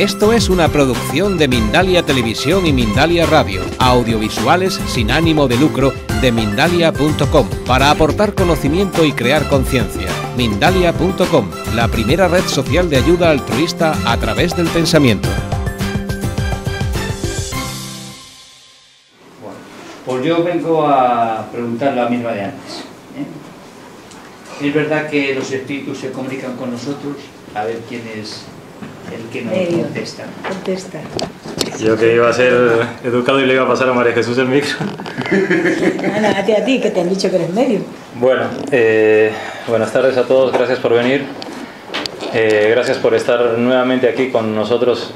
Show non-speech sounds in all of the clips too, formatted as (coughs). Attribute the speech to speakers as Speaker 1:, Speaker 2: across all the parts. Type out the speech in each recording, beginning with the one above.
Speaker 1: Esto es una producción de Mindalia Televisión y Mindalia Radio, audiovisuales sin ánimo de lucro de mindalia.com, para aportar conocimiento y crear conciencia. Mindalia.com, la primera red social de ayuda altruista a través del pensamiento.
Speaker 2: Pues yo vengo a preguntar la misma de antes. ¿eh? ¿Es verdad que los espíritus se comunican con nosotros? A ver quién es el que nos
Speaker 3: Medio.
Speaker 2: contesta.
Speaker 3: Contesta.
Speaker 4: Yo que iba a ser educado y le iba a pasar a María Jesús el micro. (laughs)
Speaker 3: Ana, a ti, a ti, que te han dicho que eres medio.
Speaker 4: Bueno, eh, buenas tardes a todos, gracias por venir. Eh, gracias por estar nuevamente aquí con nosotros.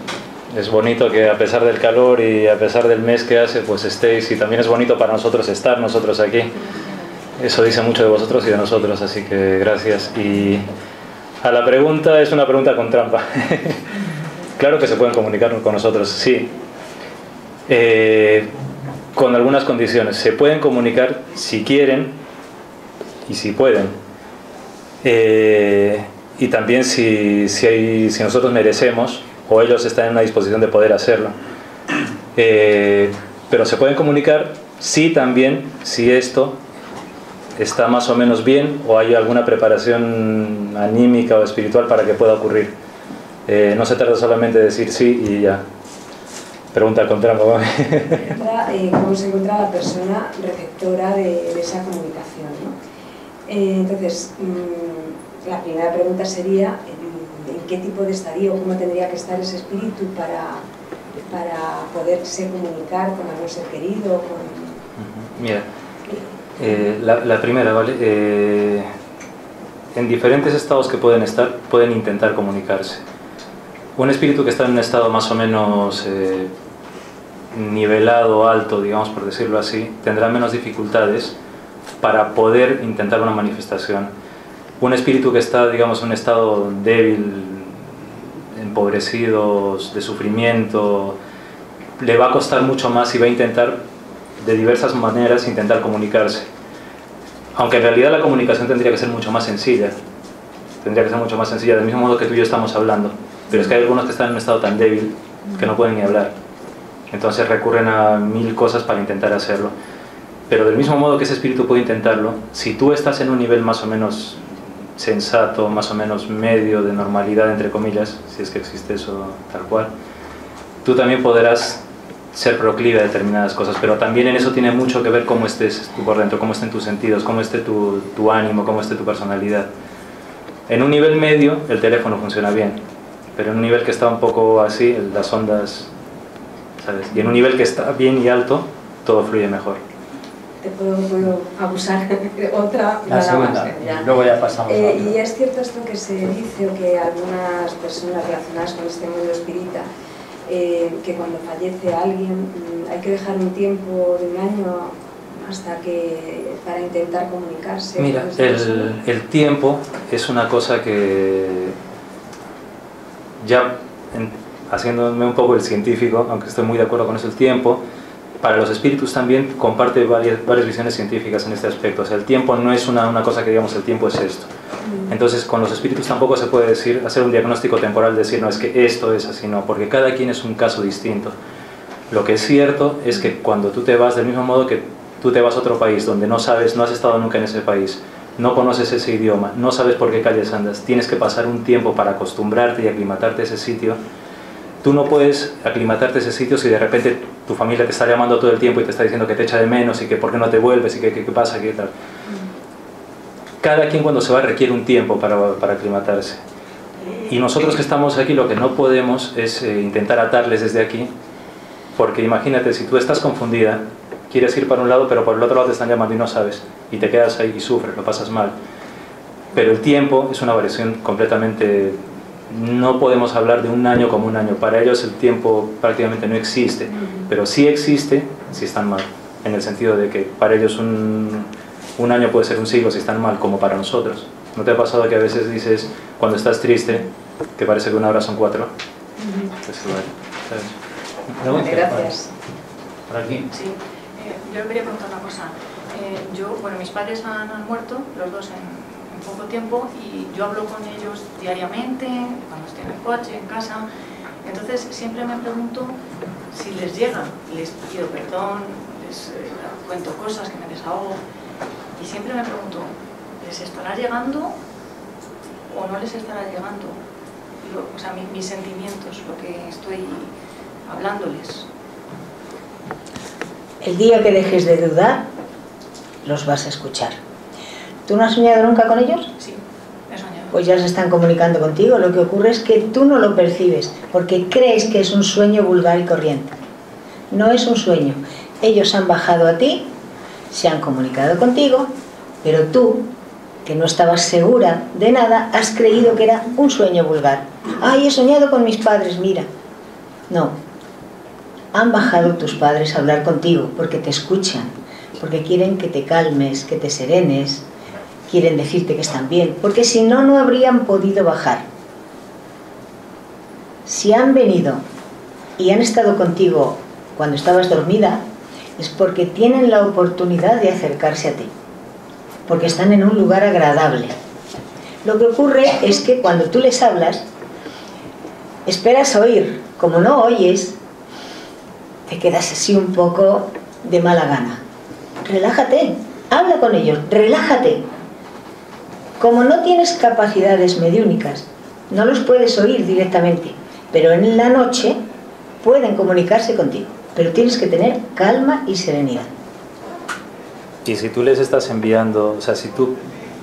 Speaker 4: Es bonito que a pesar del calor y a pesar del mes que hace, pues estéis y también es bonito para nosotros estar nosotros aquí. Eso dice mucho de vosotros y de nosotros, así que gracias. Y a la pregunta es una pregunta con trampa. (laughs) claro que se pueden comunicar con nosotros, sí. Eh, con algunas condiciones. Se pueden comunicar si quieren y si pueden. Eh, y también si, si, si nosotros merecemos o ellos están en una disposición de poder hacerlo. Eh, pero se pueden comunicar sí también si esto está más o menos bien o hay alguna preparación anímica o espiritual para que pueda ocurrir. Eh, no se trata solamente de decir sí y ya. Pregunta al contrario. ¿vale?
Speaker 3: Entra, eh, ¿Cómo se encuentra la persona receptora de, de esa comunicación? ¿no? Eh, entonces, mm, la primera pregunta sería, ¿en, en qué tipo de estadio, cómo tendría que estar ese espíritu para, para poderse comunicar con algún ser querido? Con...
Speaker 4: Mira, eh, la, primera, ¿vale? Eh, en diferentes estados que pueden estar, pueden intentar comunicarse. Un espíritu que está en un estado más o menos eh, nivelado, alto, digamos por decirlo así, tendrá menos dificultades para poder intentar una manifestación. Un espíritu que está, digamos, en un estado débil, empobrecido, de sufrimiento, le va a costar mucho más y va a intentar de diversas maneras intentar comunicarse. Aunque en realidad la comunicación tendría que ser mucho más sencilla. Tendría que ser mucho más sencilla, del mismo modo que tú y yo estamos hablando. Pero es que hay algunos que están en un estado tan débil que no pueden ni hablar. Entonces recurren a mil cosas para intentar hacerlo. Pero del mismo modo que ese espíritu puede intentarlo, si tú estás en un nivel más o menos sensato, más o menos medio de normalidad, entre comillas, si es que existe eso tal cual, tú también podrás ser proclive a determinadas cosas, pero también en eso tiene mucho que ver cómo estés tú por dentro, cómo estén tus sentidos, cómo esté tu, tu ánimo, cómo esté tu personalidad. En un nivel medio el teléfono funciona bien, pero en un nivel que está un poco así, las ondas, ¿sabes? Y en un nivel que está bien y alto, todo fluye mejor.
Speaker 3: Te puedo, puedo abusar (laughs) de otra,
Speaker 2: La
Speaker 3: nada
Speaker 2: segunda,
Speaker 3: más. eh, ya.
Speaker 2: luego ya pasamos a
Speaker 3: Eh, y es cierto esto que se dice, que algunas personas relacionadas con este mundo espírita, eh, que cuando fallece alguien mm, hay que dejar un tiempo de un año hasta que para intentar comunicarse.
Speaker 4: Mira, el, el tiempo es una cosa que ya en- haciéndome un poco el científico, aunque estoy muy de acuerdo con eso, el tiempo, para los espíritus también comparte varias, varias visiones científicas en este aspecto. O sea, el tiempo no es una, una cosa que digamos el tiempo es esto.
Speaker 3: Mm.
Speaker 4: Entonces, con los espíritus tampoco se puede decir, hacer un diagnóstico temporal, decir, no, es que esto es así, no, porque cada quien es un caso distinto. Lo que es cierto es que cuando tú te vas, del mismo modo que tú te vas a otro país donde no sabes, no has estado nunca en ese país, no conoces ese idioma, no sabes por qué calles andas, tienes que pasar un tiempo para acostumbrarte y aclimatarte a ese sitio, tú no puedes aclimatarte a ese sitio si de repente tu familia te está llamando todo el tiempo y te está diciendo que te echa de menos y que por qué no te vuelves y que qué pasa, qué tal. Cada quien cuando se va requiere un tiempo para, para aclimatarse. Y nosotros que estamos aquí lo que no podemos es eh, intentar atarles desde aquí, porque imagínate, si tú estás confundida, quieres ir para un lado, pero por el otro lado te están llamando y no sabes, y te quedas ahí y sufres, lo pasas mal. Pero el tiempo es una variación completamente... No podemos hablar de un año como un año. Para ellos el tiempo prácticamente no existe, pero sí existe si están mal. En el sentido de que para ellos un, un año puede ser un siglo si están mal, como para nosotros. ¿No te ha pasado que a veces dices, cuando estás triste, te parece que una hora son cuatro? Pues igual,
Speaker 3: Gracias.
Speaker 2: Por aquí.
Speaker 5: Sí, eh, yo quería preguntar una cosa. Eh, yo, bueno, mis padres han, han muerto, los dos en poco tiempo, y yo hablo con ellos diariamente, cuando estoy en el coche, en casa, Entonces siempre me pregunto si les llega, les pido perdón, les eh, cuento cosas que me desahogo y siempre me pregunto, ¿les estará llegando o no les estará llegando? o sea, mis sentimientos, lo que estoy hablándoles.
Speaker 6: El día que dejes de dudar, los vas a escuchar. ¿Tú no has soñado nunca con ellos?
Speaker 5: Sí, he soñado.
Speaker 6: Pues ya se están comunicando contigo. Lo que ocurre es que tú no lo percibes porque crees que es un sueño vulgar y corriente. No es un sueño. Ellos han bajado a ti, se han comunicado contigo, pero tú, que no estabas segura de nada, has creído que era un sueño vulgar. Ay, he soñado con mis padres, mira. No. Han bajado tus padres a hablar contigo porque te escuchan, porque quieren que te calmes, que te serenes, quieren decirte que están bien, porque si no, no habrían podido bajar. Si han venido y han estado contigo cuando estabas dormida, es porque tienen la oportunidad de acercarse a ti, porque están en un lugar agradable. Lo que ocurre es que cuando tú les hablas, esperas oír, como no oyes, te quedas así un poco de mala gana. Relájate, habla con ellos, relájate. Como no tienes capacidades mediúnicas, no los puedes oír directamente, pero en la noche pueden comunicarse contigo, pero tienes que tener calma y serenidad.
Speaker 4: Y si tú les estás enviando, o sea, si tú,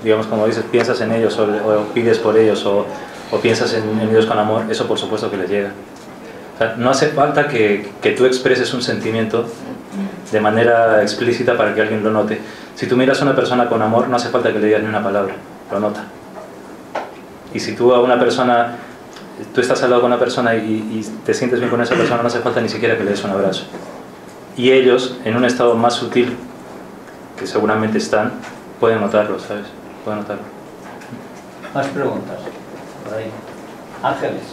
Speaker 4: digamos, como dices, piensas en ellos o, o pides por ellos o o piensas en, en Dios con amor, eso por supuesto que les llega. no hace falta que, que, tú expreses un sentimiento de manera explícita para que alguien lo note. Si tú miras a una persona con amor, no hace falta que le digas ni una palabra, lo nota. Y si tú a una persona, tú estás al lado con una persona y, y te sientes bien con esa persona, no hace falta ni siquiera que le des un abrazo. Y ellos, en un estado más sutil, que seguramente están, pueden notarlo, ¿sabes? Pueden notarlo.
Speaker 2: Más preguntas. Ángeles.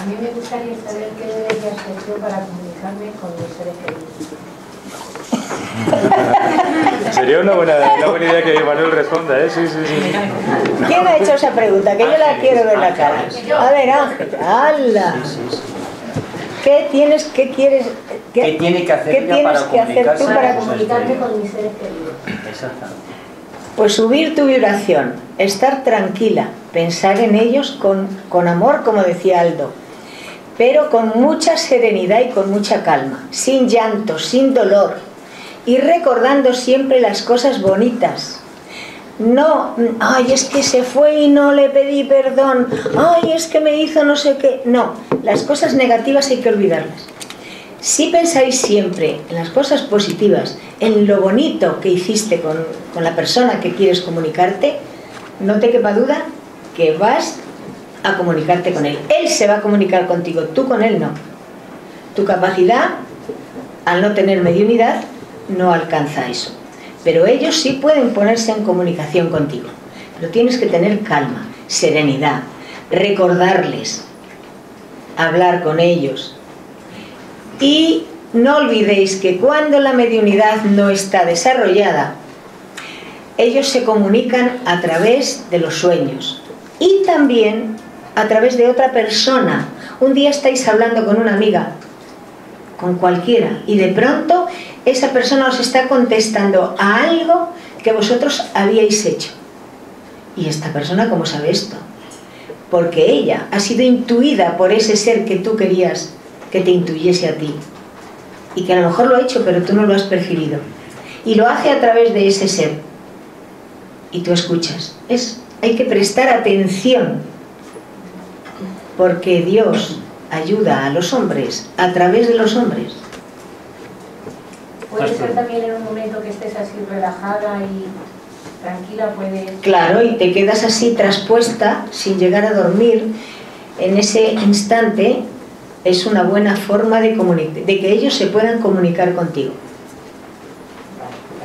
Speaker 7: A mí me gustaría saber qué debería hacer yo para comunicarme con mis seres
Speaker 4: queridos. Sería una buena, una buena idea que Manuel responda, ¿eh? Sí, sí, sí.
Speaker 6: ¿Quién ha hecho esa pregunta? Que yo la quiero ver la cara. A ver, Ángel, ¡hala! ¿Qué tienes, qué quieres,
Speaker 2: qué, ¿Qué tiene que hacer,
Speaker 6: ¿qué tienes
Speaker 2: para,
Speaker 6: que hacer tú para
Speaker 7: comunicarte con mis seres queridos?
Speaker 2: Exactamente.
Speaker 6: Pues subir tu vibración, estar tranquila, pensar en ellos con, con amor, como decía Aldo, pero con mucha serenidad y con mucha calma, sin llanto, sin dolor, y recordando siempre las cosas bonitas. No, ay, es que se fue y no le pedí perdón, ay, es que me hizo no sé qué. No, las cosas negativas hay que olvidarlas. Si pensáis siempre en las cosas positivas, en lo bonito que hiciste con, con la persona que quieres comunicarte, no te quepa duda que vas a comunicarte con él. Él se va a comunicar contigo, tú con él no. Tu capacidad, al no tener mediunidad, no alcanza eso. Pero ellos sí pueden ponerse en comunicación contigo. Pero tienes que tener calma, serenidad, recordarles, hablar con ellos, y no olvidéis que cuando la mediunidad no está desarrollada, ellos se comunican a través de los sueños y también a través de otra persona. Un día estáis hablando con una amiga, con cualquiera, y de pronto esa persona os está contestando a algo que vosotros habíais hecho. ¿Y esta persona cómo sabe esto? Porque ella ha sido intuida por ese ser que tú querías que te intuyese a ti. Y que a lo mejor lo ha hecho, pero tú no lo has percibido. Y lo hace a través de ese ser. Y tú escuchas. Es, hay que prestar atención. Porque Dios ayuda a los hombres a través de los hombres.
Speaker 7: Puede ser también en un momento que estés así relajada y tranquila, puedes...
Speaker 6: Claro, y te quedas así traspuesta, sin llegar a dormir, en ese instante es una buena forma de, de que ellos se puedan comunicar contigo.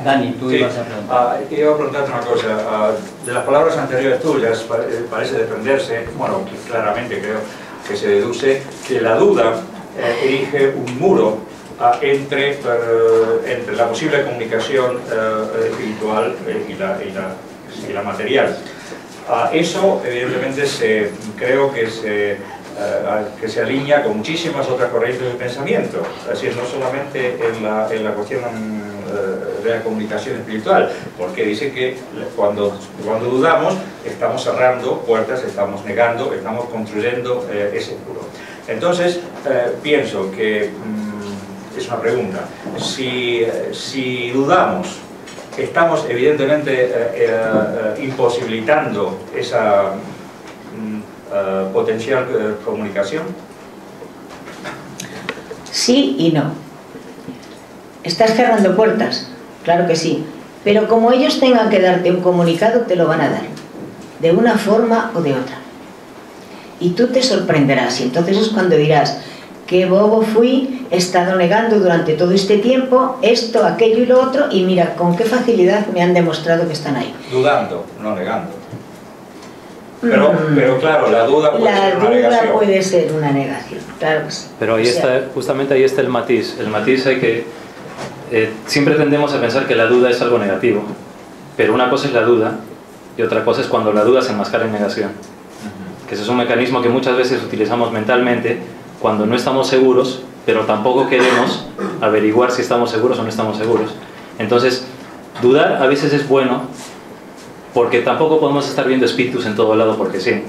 Speaker 2: Dani, tú ibas a preguntar.
Speaker 8: Uh, iba a preguntarte una cosa. Uh, de las palabras anteriores tuyas eh, parece defenderse, bueno, claramente creo que se deduce que la duda eh, erige un muro uh, entre, entre la posible comunicación espiritual y la, y, la, y la material. eso, evidentemente, se, creo que se eh, que se alinea con muchísimas otras corrientes de pensamiento. Es no solamente en la, en la cuestión eh, de la comunicación espiritual, porque dice que cuando, cuando dudamos estamos cerrando puertas, estamos negando, estamos construyendo eh, ese muro. Entonces, pienso que, mm, es una pregunta, si, si dudamos estamos evidentemente imposibilitando esa eh, potencial eh, comunicación?
Speaker 6: Sí y no. ¿Estás cerrando puertas? Claro que sí. Pero como ellos tengan que darte un comunicado, te lo van a dar. De una forma o de otra. Y tú te sorprenderás. Y entonces es cuando dirás, qué bobo fui, he estado negando durante todo este tiempo esto, aquello y lo otro, y mira, con qué facilidad me han demostrado que están ahí.
Speaker 8: Dudando, no negando. Pero, mm. pero claro, la duda puede
Speaker 6: ser
Speaker 8: una
Speaker 6: negación. puede ser una negación, claro
Speaker 4: Pero ahí está, justamente ahí está el matiz. El matiz es que eh, siempre tendemos a pensar que la duda es algo negativo. Pero una cosa es la duda y otra cosa es cuando la duda se enmascara en negación. Que ese es un mecanismo que muchas veces utilizamos mentalmente cuando no estamos seguros, pero tampoco queremos averiguar si estamos seguros o no estamos seguros. Entonces, dudar a veces es bueno porque tampoco podemos estar viendo espíritus en todo lado porque sí.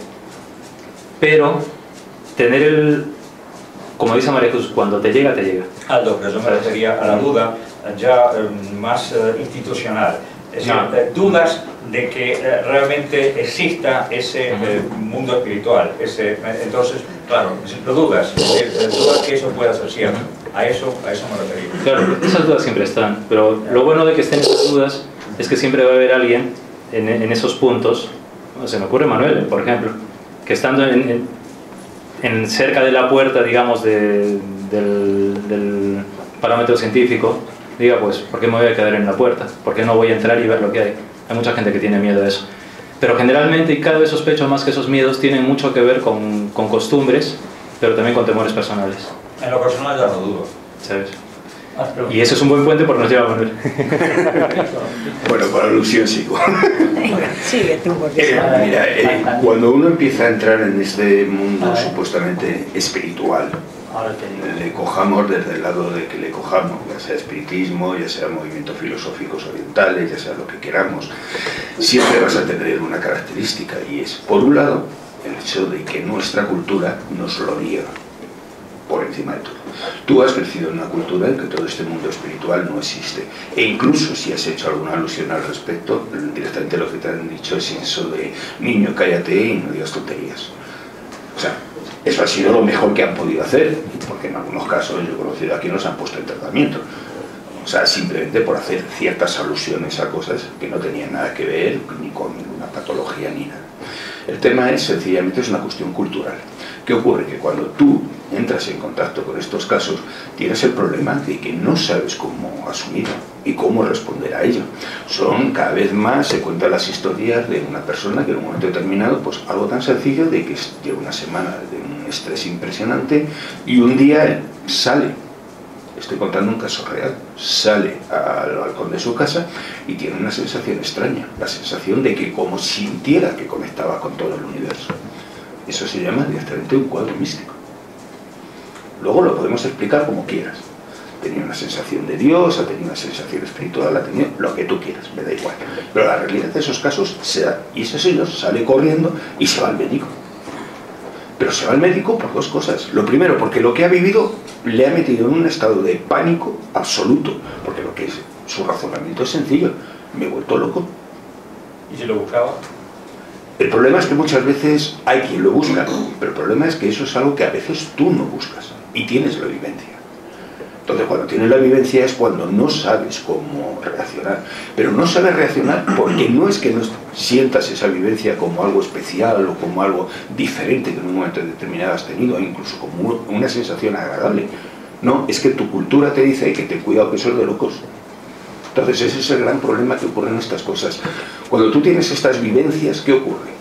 Speaker 4: Pero tener el, como dice María Cruz, cuando te llega, te llega.
Speaker 8: Aldo, pero eso me refería a la duda ya eh, más eh, institucional. Es decir, eh, dudas de que realmente exista ese mundo espiritual. Ese, entonces, claro, lo dudas, dudas que eso pueda ser cierto. A eso, a eso me refería.
Speaker 4: Claro, esas dudas siempre están, pero lo bueno de que estén esas dudas es que siempre va a haber alguien en, esos puntos, se me ocurre Manuel, por ejemplo, que estando en, en cerca de la puerta, digamos, del, del, parámetro científico, diga, pues, ¿por qué me voy a quedar en la puerta? ¿Por qué no voy a entrar y ver lo que hay? Hay mucha gente que tiene miedo a eso. Pero generalmente, y cada vez sospecho más que esos miedos tienen mucho que ver con, con costumbres, pero también con temores personales.
Speaker 8: En lo personal ya no dudo.
Speaker 4: ¿Sabes? Y eso es un buen puente porque nos lleva a Manuel. (laughs)
Speaker 9: bueno, por alusión sigo.
Speaker 6: Sigue tú, porque
Speaker 9: eh, Mira, eh, cuando uno empieza a entrar en este mundo supuestamente espiritual, le cojamos desde el lado de que le cojamos, ya sea espiritismo, ya sea movimientos filosóficos orientales, ya sea lo que queramos, siempre vas a tener una característica y es, por un lado, el hecho de que nuestra cultura nos lo niega por encima de todo. Tú has crecido en una cultura en que todo este mundo espiritual no existe. E incluso si has hecho alguna alusión al respecto, directamente lo que te han dicho es eso de niño, cállate y no digas tonterías. O sea, eso ha sido lo mejor que han podido hacer, porque en algunos casos yo he conocido a quien nos han puesto en tratamiento. O sea, simplemente por hacer ciertas alusiones a cosas que no tenían nada que ver ni con ninguna patología ni nada. El tema es sencillamente es una cuestión cultural. ¿Qué ocurre? Que cuando tú entras en contacto con estos casos, tienes el problema de que no sabes cómo asumirlo y cómo responder a ello. Son cada vez más, se cuentan las historias de una persona que en un momento determinado, pues algo tan sencillo de que lleva una semana de un estrés impresionante y un día sale, estoy contando un caso real, sale al balcón de su casa y tiene una sensación extraña, la sensación de que como sintiera que conectaba con todo el universo. Eso se llama directamente un cuadro místico. Luego lo podemos explicar como quieras. Tenía una sensación de Dios, ha tenido una sensación espiritual, ha tenido lo que tú quieras, me da igual. Pero la realidad de esos casos se da. Y ese señor sale corriendo y se va al médico. Pero se va al médico por dos cosas. Lo primero, porque lo que ha vivido le ha metido en un estado de pánico absoluto. Porque lo que es su razonamiento es sencillo. Me he vuelto loco.
Speaker 8: ¿Y si lo buscaba?
Speaker 9: El problema es que muchas veces hay quien lo busca, pero el problema es que eso es algo que a veces tú no buscas y tienes la vivencia. Entonces, cuando tienes la vivencia es cuando no sabes cómo reaccionar. Pero no sabes reaccionar porque no es que no sientas esa vivencia como algo especial o como algo diferente que en un momento determinado has tenido, incluso como una sensación agradable. No, es que tu cultura te dice que ten cuidado que eso es de locos. Entonces, ese es el gran problema que ocurren estas cosas. Cuando tú tienes estas vivencias, ¿qué ocurre?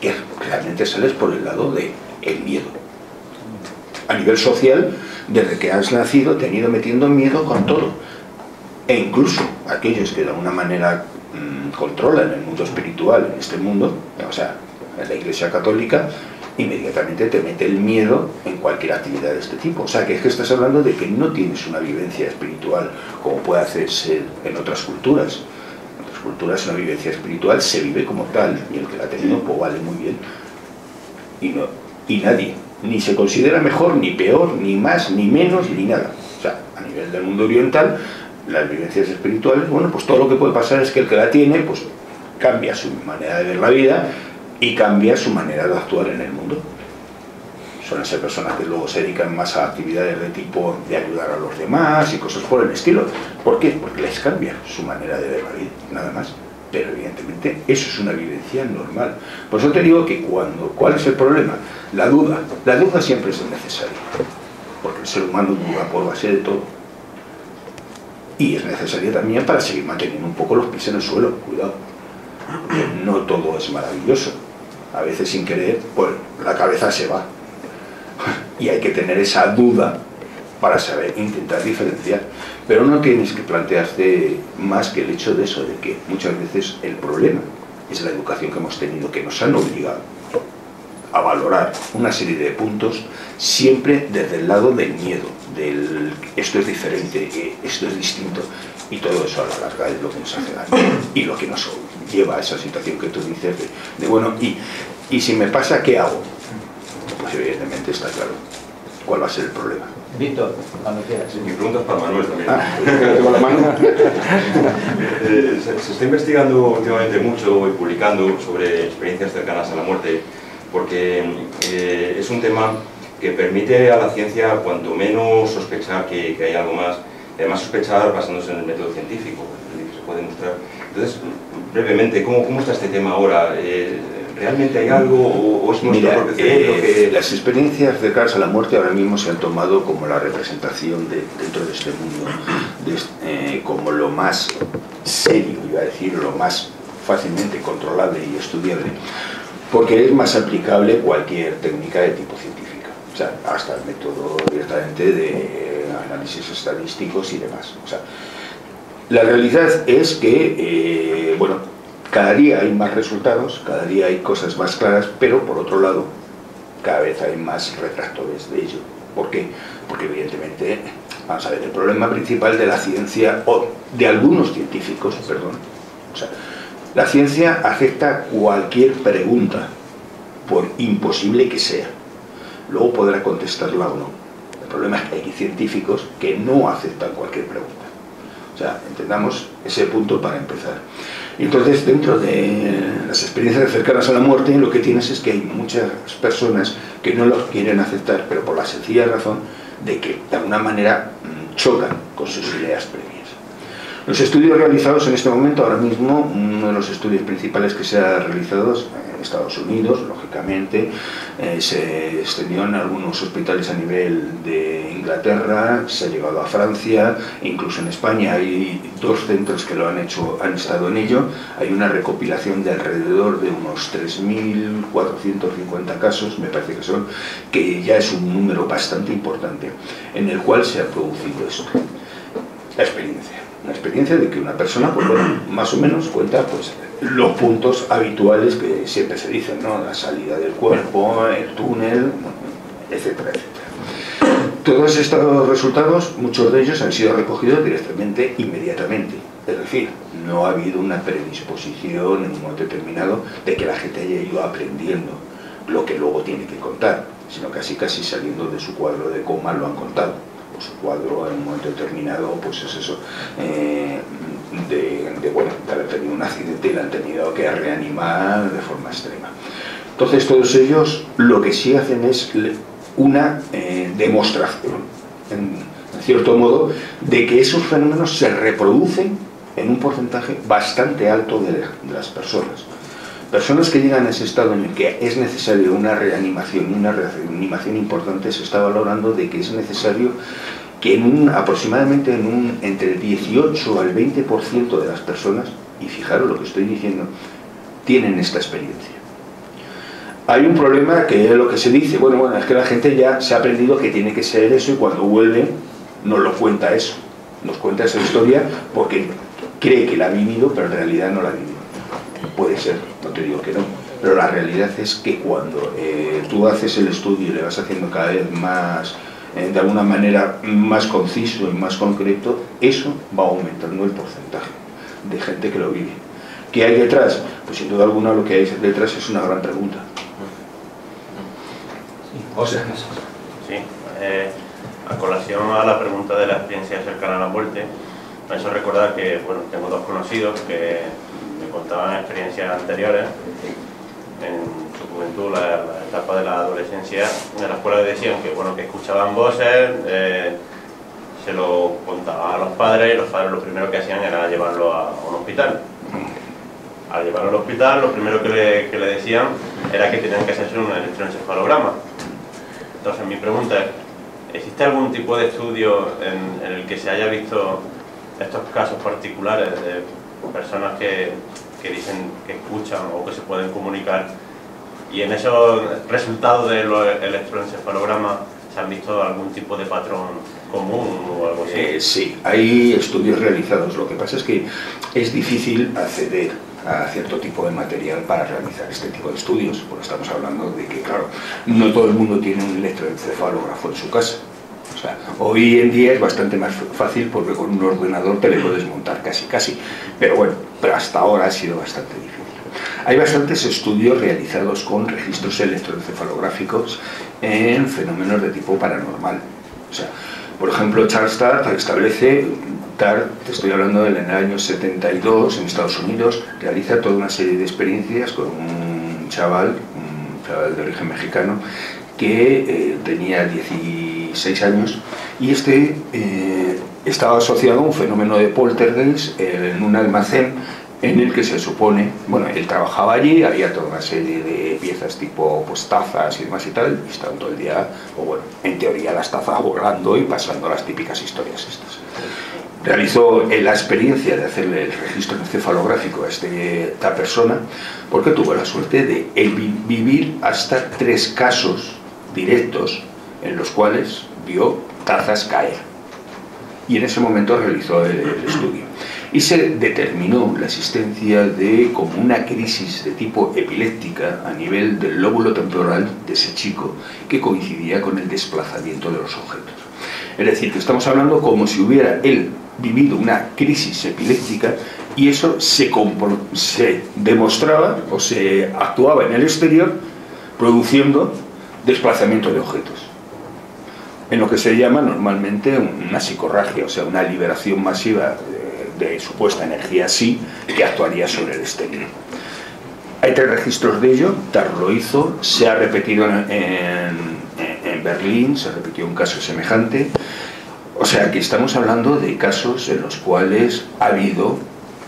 Speaker 9: Que realmente sales por el lado del el miedo a nivel social, desde que has nacido te han ido metiendo miedo con todo. E incluso aquellos que de alguna manera mm, controlan el mundo espiritual en este mundo, o sea, en la Iglesia Católica, inmediatamente te mete el miedo en cualquier actividad de este tipo. O sea, que es que estás hablando de que no tienes una vivencia espiritual como puede hacerse en otras culturas. En otras culturas una vivencia espiritual se vive como tal y el que la ha tenido pues vale muy bien. Y, no, y nadie, ni se considera mejor, ni peor, ni más, ni menos, ni nada. O sea, a nivel del mundo oriental, las vivencias espirituales, bueno, pues todo lo que puede pasar es que el que la tiene, pues cambia su manera de ver la vida y cambia su manera de actuar en el mundo. Suelen ser personas que luego se dedican más a actividades de tipo de ayudar a los demás y cosas por el estilo. ¿Por qué? Porque les cambia su manera de ver la vida, nada más. Pero evidentemente eso es una vivencia normal. Por eso te digo que cuando, ¿cuál es el problema? La duda. La duda siempre es necesaria. Porque el ser humano duda por base de todo. Y es necesaria también para seguir manteniendo un poco los pies en el suelo. Cuidado. no todo es maravilloso a veces sin querer, pues la cabeza se va. Y hay que tener esa duda para saber intentar diferenciar. Pero no tienes que plantearte más que el hecho de eso, de que muchas veces el problema es la educación que hemos tenido, que nos han obligado a valorar una serie de puntos siempre desde el lado del miedo, del esto es diferente, esto es distinto, y todo eso a la larga es lo que nos hace daño y lo que nos lleva a esa situación que tú dices de, bueno, y, y si me pasa, ¿qué hago? Pues evidentemente está claro cuál va a ser el problema.
Speaker 10: Víctor, cuando quieras.
Speaker 11: mi pregunta es para Manuel también.
Speaker 9: Ah, (laughs) la mano. (laughs)
Speaker 11: Eh, se, se, está investigando últimamente mucho y publicando sobre experiencias cercanas a la muerte, porque eh, es un tema que permite a la ciencia cuanto menos sospechar que, que hay algo más, además sospechar basándose en el método científico, que se puede mostrar. Entonces, brevemente, ¿cómo, cómo está este tema ahora? Eh, ¿Realmente hay algo o, es
Speaker 9: Mira, eh, Las experiencias de a la muerte ahora mismo se han tomado como la representación de, dentro de este mundo, eh, como lo más serio, iba a decir, lo más fácilmente controlable y estudiable, porque es más aplicable cualquier técnica de tipo científica, o sea, hasta el método directamente de análisis estadísticos y demás. O sea, la realidad es que, eh, bueno, cada día hay más resultados, cada día hay cosas más claras, pero por otro lado, cada vez hay más retractores de ello. ¿Por qué? Porque evidentemente, vamos a ver, el problema principal de la ciencia, o de algunos científicos, perdón, o sea, la ciencia acepta cualquier pregunta, por imposible que sea. Luego podrá contestarla o no. El problema es que hay científicos que no aceptan cualquier pregunta. O sea, entendamos ese punto para empezar. Entonces, dentro de las experiencias cercanas a la muerte, lo que tienes es que hay muchas personas que no lo quieren aceptar, pero por la sencilla razón de que de alguna manera mm, chocan con sus ideas previas. Los estudios realizados en este momento, ahora mismo, uno de los estudios principales que se ha realizado en Estados Unidos, lógicamente, eh, se extendió en algunos hospitales a nivel de Inglaterra, se ha llegado a Francia, incluso en España hay dos centros que lo han hecho, han estado en ello. Hay una recopilación de alrededor de unos 3.450 casos, me parece que son, que ya es un número bastante importante, en el cual se ha producido esto. La experiencia la experiencia de que una persona, pues más o menos cuenta pues los puntos habituales que siempre se dicen, ¿no? La salida del cuerpo, el túnel, etcétera, etcétera. Todos estos resultados, muchos de ellos han sido recogidos directamente, inmediatamente. Es decir, no ha habido una predisposición en un momento determinado de que la gente haya ido aprendiendo lo que luego tiene que contar, sino casi casi saliendo de su cuadro de coma lo han contado su cuadro en un momento determinado, pues es eso, eh, de, bueno, de haber tenido un accidente y la han tenido que reanimar de forma extrema. Entonces todos ellos lo que sí hacen es una eh, demostración, en, cierto modo, de que esos fenómenos se reproducen en un porcentaje bastante alto de las personas. Personas que llegan a ese estado en el que es necesario una reanimación, una reanimación importante, se está valorando de que es necesario que en un, aproximadamente entre el 18 al 20% de las personas, y fijaros lo que estoy diciendo, tienen esta experiencia. Hay un problema que es lo que se dice, bueno, bueno, es que la gente ya se ha aprendido que tiene que ser eso y cuando vuelve nos lo cuenta eso, nos cuenta esa historia porque cree que la ha vivido, pero en realidad no la ha vivido. Puede ser, no te digo que no, pero la realidad es que cuando eh, tú haces el estudio y le vas haciendo cada vez más, eh, de alguna manera más conciso y más concreto, eso va aumentando el porcentaje de gente que lo vive. ¿Qué hay detrás? Pues sin duda alguna lo que hay detrás es una gran pregunta.
Speaker 12: José. Sí, eh, a colación a la pregunta de la experiencia cercana a la muerte, me hecho recordar que bueno, tengo dos conocidos que contaban experiencias anteriores en su juventud, la, etapa de la adolescencia, en las cuales decían que, bueno, que escuchaban voces, eh, se lo contaban a los padres y los padres lo primero que hacían era llevarlo a, un hospital. Al llevarlo al hospital, lo primero que le, decían era que tenían que hacerse un electroencefalograma. Entonces mi pregunta es, ¿existe algún tipo de estudio en, en el que se haya visto estos casos particulares de personas que, que dicen que escuchan o que se pueden comunicar y en esos resultados del electroencefalograma se han visto algún tipo de patrón común o algo así.
Speaker 9: Eh, sí, hay estudios realizados. Lo que pasa es que es difícil acceder a cierto tipo de material para realizar este tipo de estudios, porque estamos hablando de que, claro, no todo el mundo tiene un electroencefalógrafo en su casa. O sea, hoy en día es bastante más fácil porque con un ordenador te le puedes montar casi casi. Pero bueno, pero hasta ahora ha sido bastante difícil. Hay bastantes estudios realizados con registros electroencefalográficos en fenómenos de tipo paranormal. O sea, por ejemplo, Charles Tart establece, Tart, te estoy hablando del año 72 en Estados Unidos, realiza toda una serie de experiencias con un chaval, un chaval de origen mexicano, que eh, tenía 16 años y este eh, estaba asociado a un fenómeno de poltergeist en un almacén en el que se supone, bueno, él trabajaba allí, había toda una serie de piezas tipo pues, tazas y demás y tal, y estaban todo el día, o bueno, en teoría las tazas volando y pasando las típicas historias estas. Realizó la experiencia de hacerle el registro encefalográfico a esta persona porque tuvo la suerte de vivir hasta tres casos directos en los cuales vio tazas caer. Y en ese momento realizó el estudio y se determinó la existencia de como una crisis de tipo epiléptica a nivel del lóbulo temporal de ese chico que coincidía con el desplazamiento de los objetos. Es decir, que estamos hablando como si hubiera él vivido una crisis epiléptica y eso se, se demostraba o se actuaba en el exterior produciendo desplazamiento de objetos en lo que se llama normalmente una psicorragia, o sea, una liberación masiva de supuesta energía sí que actuaría sobre el exterior. Hay tres registros de ello, Tar lo hizo, se ha repetido en, en, Berlín, se repitió un caso semejante, o sea que estamos hablando de casos en los cuales ha habido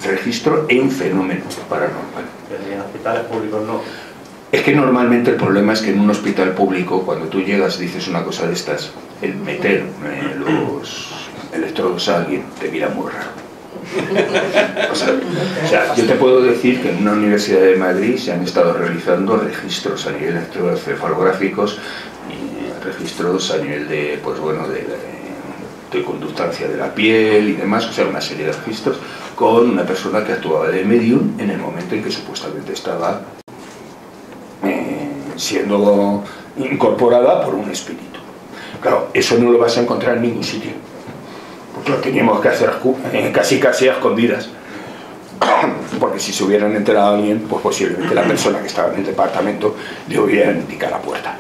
Speaker 9: registro en fenómenos paranormales.
Speaker 12: ¿En hospitales públicos no?
Speaker 9: Es que normalmente el problema es que en un hospital público, cuando tú llegas dices una cosa de estas, el meter los electrodos a alguien te mira muy raro. O sea, yo te puedo decir que en una universidad de Madrid se han estado realizando registros a nivel electroencefalográficos y registros a nivel de, pues bueno, de, de, conductancia de la piel y demás, o sea, una serie de registros con una persona que actuaba de medium en el momento en que supuestamente estaba eh, siendo incorporada por un espíritu. Claro, eso no lo vas a encontrar en ningún sitio lo teníamos que hacer eh, casi casi a escondidas (coughs) porque si se hubieran enterado a alguien, pues posiblemente la persona que estaba en el departamento le hubiera indicado la puerta.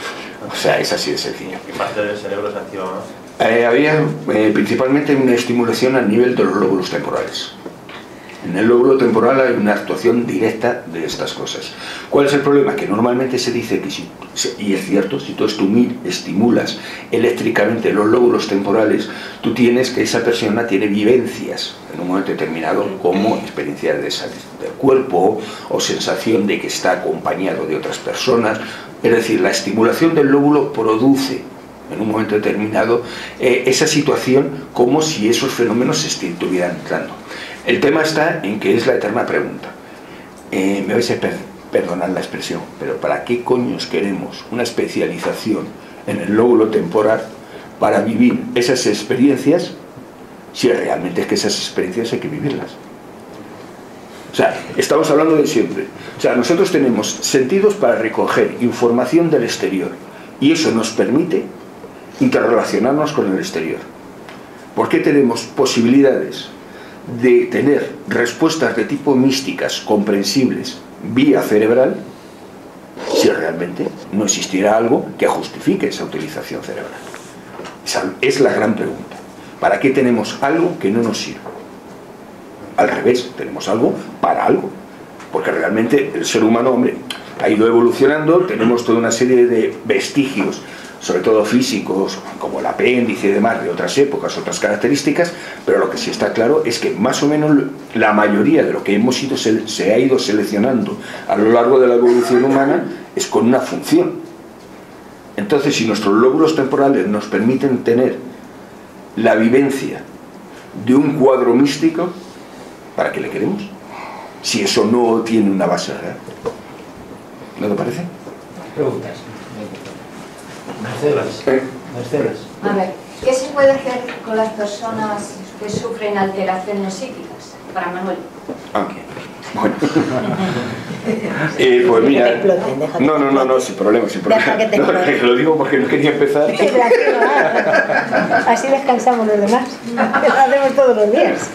Speaker 9: O sea, es así de sencillo.
Speaker 12: ¿Qué parte del cerebro se activa más?
Speaker 9: Eh, había eh, principalmente una estimulación a nivel de los lóbulos temporales. En el lóbulo temporal hay una actuación directa de estas cosas. ¿Cuál es el problema? Que normalmente se dice que si, y es cierto, si tú estimulas eléctricamente los lóbulos temporales, tú tienes que esa persona tiene vivencias en un momento determinado como experiencia de del cuerpo o sensación de que está acompañado de otras personas. Es decir, la estimulación del lóbulo produce en un momento determinado eh, esa situación como si esos fenómenos se estuvieran entrando. El tema está en que es la eterna pregunta. Eh, me vais a perdonar la expresión, pero ¿para qué coños queremos una especialización en el lóbulo temporal para vivir esas experiencias si realmente es que esas experiencias hay que vivirlas? O sea, estamos hablando de siempre. O sea, nosotros tenemos sentidos para recoger información del exterior y eso nos permite interrelacionarnos con el exterior. ¿Por qué tenemos posibilidades de tener respuestas de tipo místicas, comprensibles, vía cerebral, si realmente no existiera algo que justifique esa utilización cerebral? Esa es la gran pregunta. ¿Para qué tenemos algo que no nos sirve? Al revés, tenemos algo para algo. Porque realmente el ser humano, hombre, ha ido evolucionando, tenemos toda una serie de vestigios sobre todo físicos, como el apéndice y demás, de otras épocas, otras características, pero lo que sí está claro es que más o menos la mayoría de lo que hemos ido, se ha ido seleccionando a lo largo de la evolución humana es con una función. Entonces, si nuestros lóbulos temporales nos permiten tener la vivencia de un cuadro místico, ¿para qué le queremos? Si eso no tiene una base real. ¿No te parece?
Speaker 10: Preguntas. Mercedes. Mercedes.
Speaker 13: A ver, ¿qué se puede hacer con las personas que sufren alteraciones psíquicas? Para Manuel.
Speaker 9: Ah, bueno. (laughs) eh, pues mira. No, no, no, no, sin problema, sin problema. No, lo digo porque no quería empezar. (laughs)
Speaker 6: Así descansamos los demás. Lo (laughs) hacemos todos los días.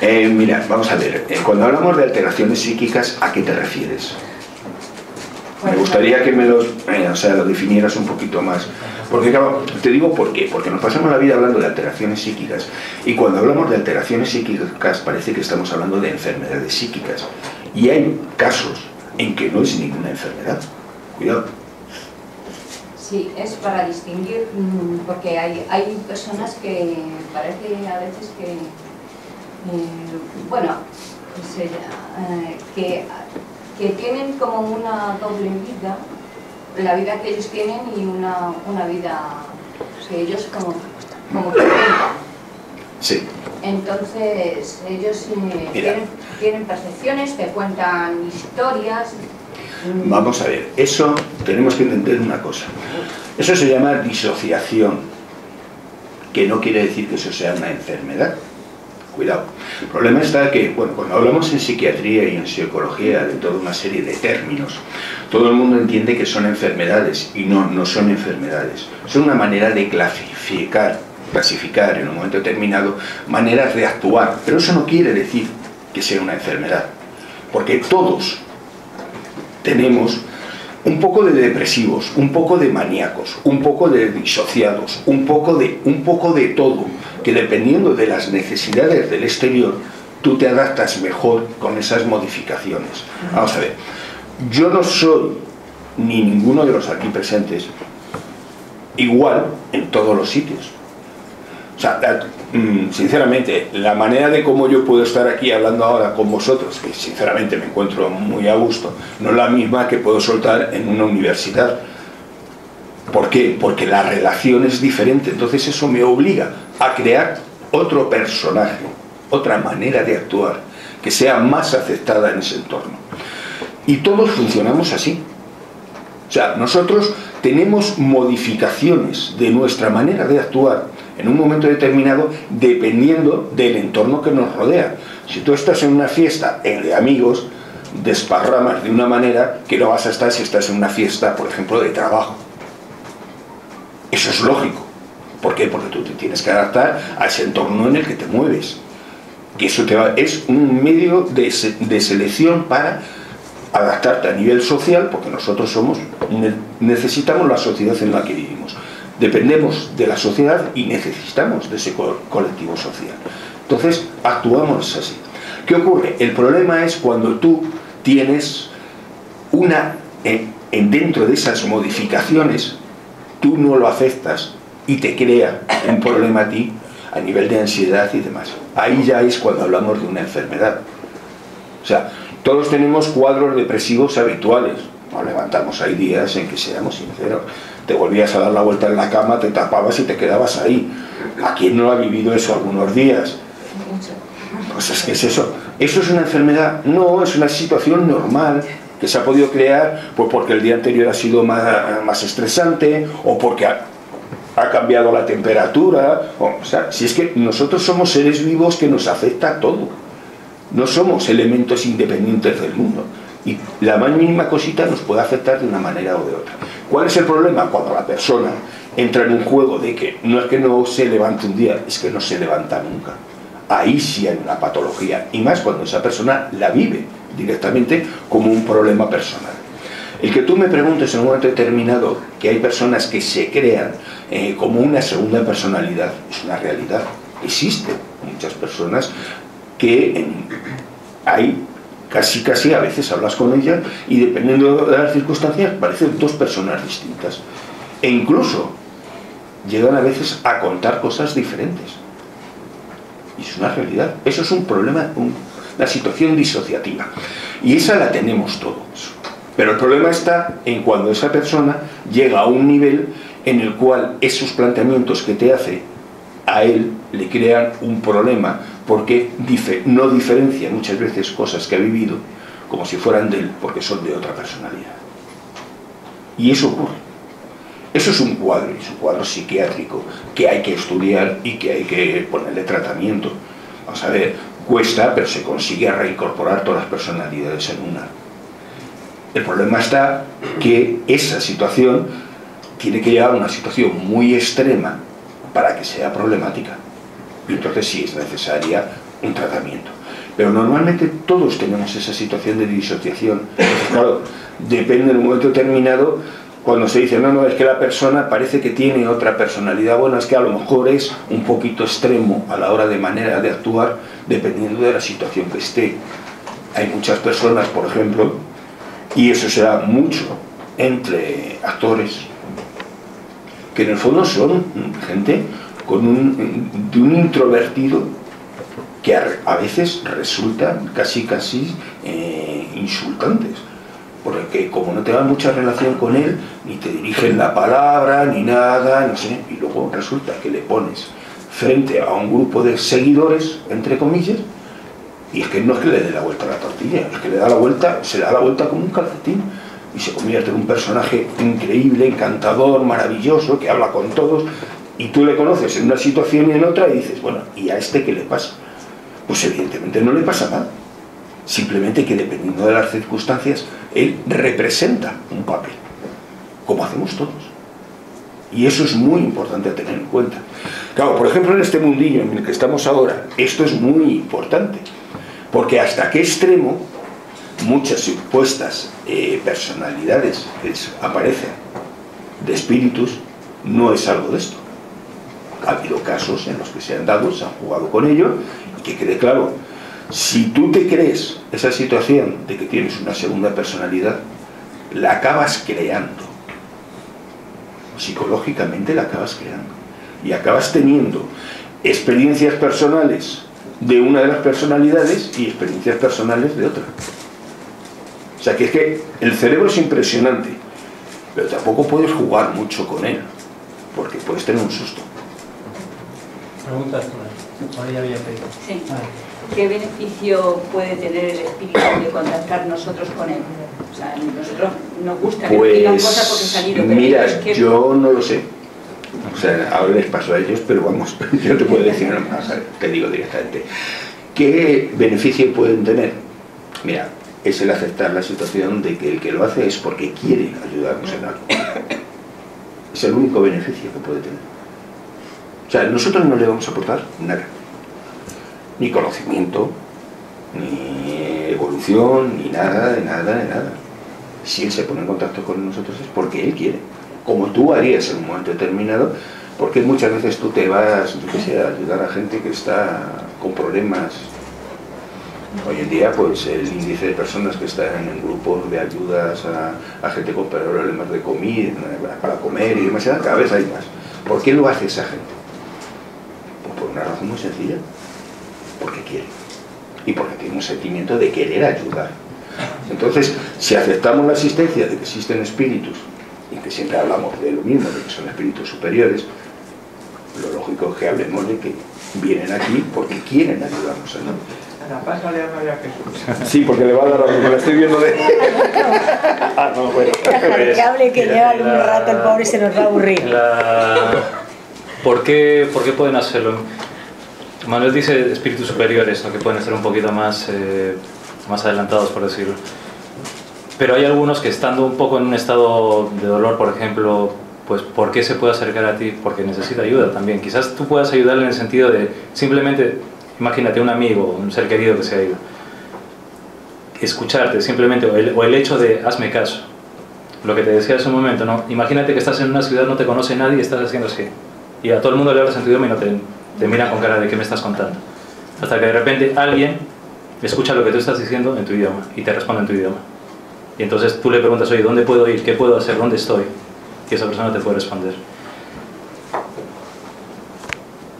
Speaker 9: Eh, mira, vamos a ver. Eh, cuando hablamos de alteraciones psíquicas, ¿a qué te refieres? Me gustaría que me los, eh, o sea, lo definieras un poquito más. Porque claro, te digo por qué. Porque nos pasamos la vida hablando de alteraciones psíquicas. Y cuando hablamos de alteraciones psíquicas parece que estamos hablando de enfermedades psíquicas. Y hay casos en que no es ninguna enfermedad. Cuidado.
Speaker 13: Sí, es para distinguir, mm, porque hay, hay personas que parece a veces que, eh, bueno, eh, que que tienen como una doble vida, la vida que ellos tienen y una, una vida que ellos como, como que
Speaker 9: Sí.
Speaker 13: Entonces, ellos eh, tienen, percepciones, te cuentan historias.
Speaker 9: Vamos a ver, eso tenemos que entender una cosa. Eso se llama disociación, que no quiere decir que eso sea una enfermedad cuidado. El problema está que, bueno, cuando hablamos en psiquiatría y en psicología de toda una serie de términos, todo el mundo entiende que son enfermedades y no, no son enfermedades. Son una manera de clasificar, clasificar en un momento determinado maneras de actuar, pero eso no quiere decir que sea una enfermedad, porque todos tenemos un poco de depresivos, un poco de maníacos, un poco de disociados, un poco de, un poco de todo, que dependiendo de las necesidades del exterior, tú te adaptas mejor con esas modificaciones. Vamos a ver, yo no soy, ni ninguno de los aquí presentes, igual en todos los sitios. O sea, mm, sinceramente, la manera de cómo yo puedo estar aquí hablando ahora con vosotros, que sinceramente me encuentro muy a gusto, no es la misma que puedo soltar en una universidad. ¿Por qué? Porque la relación es diferente, entonces eso me obliga a crear otro personaje, otra manera de actuar, que sea más aceptada en ese entorno. Y todos funcionamos así. O sea, nosotros tenemos modificaciones de nuestra manera de actuar en un momento determinado dependiendo del entorno que nos rodea. Si tú estás en una fiesta de amigos, desparramas de una manera que no vas a estar si estás en una fiesta, por ejemplo, de trabajo. Eso es lógico. ¿Por qué? Porque tú te tienes que adaptar a ese entorno en el que te mueves. Y eso te va, es un medio de, de selección para adaptarte a nivel social, porque nosotros somos, necesitamos la sociedad en la que vivimos dependemos de la sociedad y necesitamos de ese colectivo social. Entonces, actuamos así. ¿Qué ocurre? El problema es cuando tú tienes una, en, dentro de esas modificaciones, tú no lo aceptas y te crea un problema a ti a nivel de ansiedad y demás. Ahí ya es cuando hablamos de una enfermedad. O sea, todos tenemos cuadros depresivos habituales. Nos levantamos, hay días en que seamos sinceros te volvías a dar la vuelta en la cama, te tapabas y te quedabas ahí. ¿A quién no ha vivido eso algunos días? Pues es que es eso. ¿Eso es una enfermedad? No, es una situación normal que se ha podido crear pues porque el día anterior ha sido más, estresante o porque ha, cambiado la temperatura. O, sea, si es que nosotros somos seres vivos que nos afecta todo. No somos elementos independientes del mundo. Y la más mínima cosita nos puede afectar de una manera o de otra. ¿Cuál es el problema? Cuando la persona entra en un juego de que no es que no se levante un día, es que no se levanta nunca. Ahí sí hay una patología. Y más cuando esa persona la vive directamente como un problema personal. El que tú me preguntes en un momento determinado que hay personas que se crean eh, como una segunda personalidad, es una realidad. Existen muchas personas que hay casi casi a veces hablas con ellas y dependiendo de las circunstancias parecen dos personas distintas. E incluso llegan a veces a contar cosas diferentes. Y es una realidad. Eso es un problema, una situación disociativa. Y esa la tenemos todos. Pero el problema está en cuando esa persona llega a un nivel en el cual esos planteamientos que te hace a él le crean un problema porque no diferencia muchas veces cosas que ha vivido como si fueran de él porque son de otra personalidad. Y eso ocurre. Eso es un cuadro, es un cuadro psiquiátrico que hay que estudiar y que hay que ponerle tratamiento. Vamos a ver, cuesta, pero se consigue reincorporar todas las personalidades en una. El problema está que esa situación tiene que llegar a una situación muy extrema para que sea problemática. Entonces sí es necesaria un tratamiento. Pero normalmente todos tenemos esa situación de disociación. claro, depende de un momento determinado, cuando se dice, no, no, es que la persona parece que tiene otra personalidad, bueno, es que a lo mejor es un poquito extremo a la hora de manera de actuar, dependiendo de la situación que esté. Hay muchas personas, por ejemplo, y eso se da mucho entre actores que en el fondo son gente con un, de un introvertido que a, veces resultan casi casi eh, insultantes. Porque como no te dan mucha relación con él ni te dirigen la palabra ni nada no sé y luego resulta que le pones frente a un grupo de seguidores entre comillas y es que no es que le dé la vuelta a la tortilla, es que le da la vuelta, se le da la vuelta como un calcetín y se convierte en un personaje increíble, encantador, maravilloso, que habla con todos y tú le conoces en una situación y en otra y dices, bueno, ¿y a este qué le pasa? Pues evidentemente no le pasa nada. Simplemente que dependiendo de las circunstancias, él representa un papel, como hacemos todos. Y eso es muy importante a tener en cuenta. Claro, por ejemplo, en este mundillo en el que estamos ahora, esto es muy importante. Porque hasta qué extremo muchas supuestas eh, personalidades que aparecen de espíritus no es algo de esto. Ha habido casos en los que se han dado, se han jugado con ello y que quede claro, si tú te crees esa situación de que tienes una segunda personalidad, la acabas creando. Psicológicamente la acabas creando. Y acabas teniendo experiencias personales de una de las personalidades y experiencias personales de otra. O sea que es que el cerebro es impresionante, pero tampoco puedes jugar mucho con él, porque puedes tener un susto.
Speaker 10: Preguntas, María
Speaker 13: Sí. ¿Qué beneficio puede tener el espíritu de contactar nosotros con él? O sea, nosotros nos gusta que nos digan pues, cosas porque salido,
Speaker 9: pero mira, yo no lo sé o sea, ahora les paso a ellos, pero vamos, (laughs) yo te puedo decir una cosa, te digo directamente. ¿Qué beneficio pueden tener? Mira, es el aceptar la situación de que el que lo hace es porque quiere ayudarnos en algo. Es el único beneficio que puede tener. O sea, nosotros no le vamos a aportar nada. Ni conocimiento, ni evolución, ni nada, de nada, de nada. Si él se pone en contacto con nosotros es porque él quiere como tú harías en un momento determinado, porque muchas veces tú te vas, yo qué sé, a ayudar a gente que está con problemas. Hoy en día, pues el índice de personas que están en grupos de ayudas a, gente con problemas de comida, para comer y demás, cada vez hay más. ¿Por qué lo hace esa gente? Por una razón muy sencilla, porque quiere. Y porque tiene un sentimiento de querer ayudar. Entonces, si aceptamos la existencia de que existen espíritus y que siempre hablamos de lo mismo, de que son espíritus superiores, lo lógico es que hablemos de que vienen aquí porque quieren ayudarnos a
Speaker 8: Ana, pásale a María Jesús.
Speaker 9: Sí, porque le va a dar la la estoy viendo de...
Speaker 6: ah, no, bueno. que hable que lleva un rato el pobre se nos va a aburrir.
Speaker 4: ¿Por, qué, ¿Por qué pueden hacerlo? Manuel dice espíritus superiores, ¿no? que pueden ser un poquito más, eh, más adelantados, por decirlo. Pero hay algunos que estando un poco en un estado de dolor, por ejemplo, pues ¿por qué se puede acercar a ti? Porque necesita ayuda también. Quizás tú puedas ayudarle en el sentido de simplemente, imagínate un amigo, un ser querido que se ha ido. Escucharte simplemente, o el, o el hecho de hazme caso. Lo que te decía hace un momento, ¿no? Imagínate que estás en una ciudad, no te conoce nadie y estás haciendo así. Y a todo el mundo le hablas en tu idioma y no te, te miran con cara de qué me estás contando. Hasta que de repente alguien escucha lo que tú estás diciendo en tu idioma y te responde en tu idioma. Y entonces tú le preguntas, oye, ¿dónde puedo ir? ¿Qué puedo hacer? ¿Dónde estoy? Y esa persona te puede responder.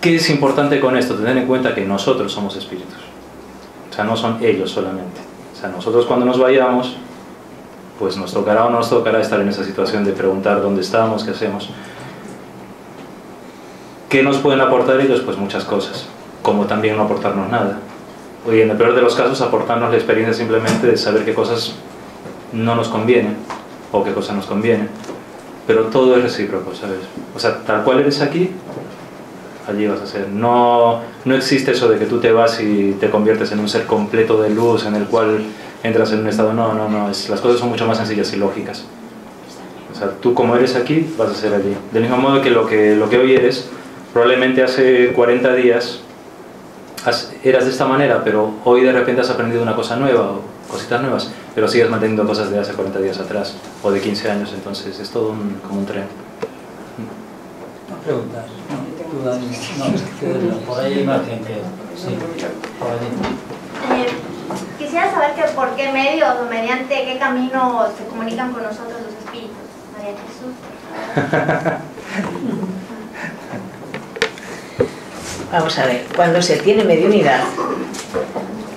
Speaker 4: ¿Qué es importante con esto? Tener en cuenta que nosotros somos espíritus. O sea, no son ellos solamente. O sea, nosotros cuando nos vayamos, pues nos tocará o no nos tocará estar en esa situación de preguntar dónde estamos, qué hacemos. ¿Qué nos pueden aportar ellos? Pues muchas cosas, como también no aportarnos nada. Y en el peor de los casos, aportarnos la experiencia simplemente de saber qué cosas no nos convienen o qué cosas nos convienen. Pero todo es recíproco, ¿sabes? O sea, tal cual eres aquí, allí vas a ser. No, no existe eso de que tú te vas y te conviertes en un ser completo de luz en el cual entras en un estado. No, no, no. Es, las cosas son mucho más sencillas y lógicas. O sea, tú como eres aquí, vas a ser allí. Del mismo modo que lo que, lo que hoy eres, probablemente hace 40 días eras de esta manera, pero hoy de repente has aprendido una cosa nueva o cositas nuevas, pero sigues manteniendo cosas de hace 40 días atrás o de 15 años, entonces es todo un, como un tren.
Speaker 10: No preguntas. No, tú, no, por ahí hay más gente. Sí, por allí.
Speaker 14: Eh, quisiera saber que por qué medios o mediante qué camino se comunican con nosotros los espíritus. María Jesús. (laughs)
Speaker 6: Vamos a ver, cuando se tiene mediunidad